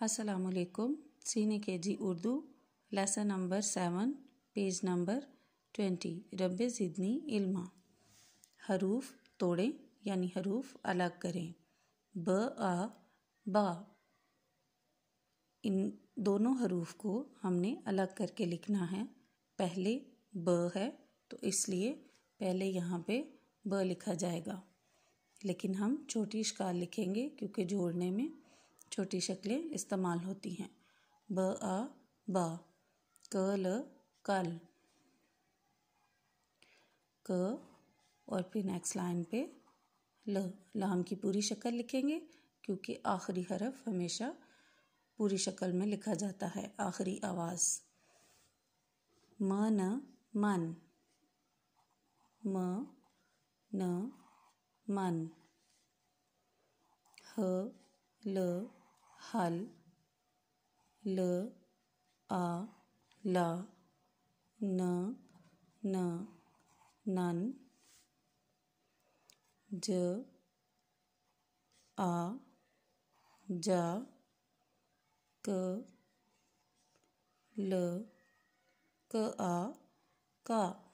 असलकुम सीने के जी Urdu lesson number seven page number twenty रब ज़िदनी इल्मा हरूफ तोड़ें, यानी हरूफ अलग करें। ब, आ, बा। इन दोनों हरूफ को हमने अलग करके लिखना है। पहले ब है तो इसलिए पहले यहाँ पे ब लिखा जाएगा। लेकिन हम छोटी शकाल लिखेंगे, क्योंकि जोड़ने में छोटी शक्लें इस्तेमाल होती हैं। ब, आ, बा, क, ल, कल। क और फिर नेक्स्ट लाइन पे ल। लाम की पूरी शक्ल लिखेंगे क्योंकि आखिरी हरफ हमेशा पूरी शक्ल में लिखा जाता है, आखिरी आवाज़। म, न, मन। म, न, मन। ह, ल हल, ल, आ, ला, न न, नन, ज, आ, जा, क, ल, क, आ, का।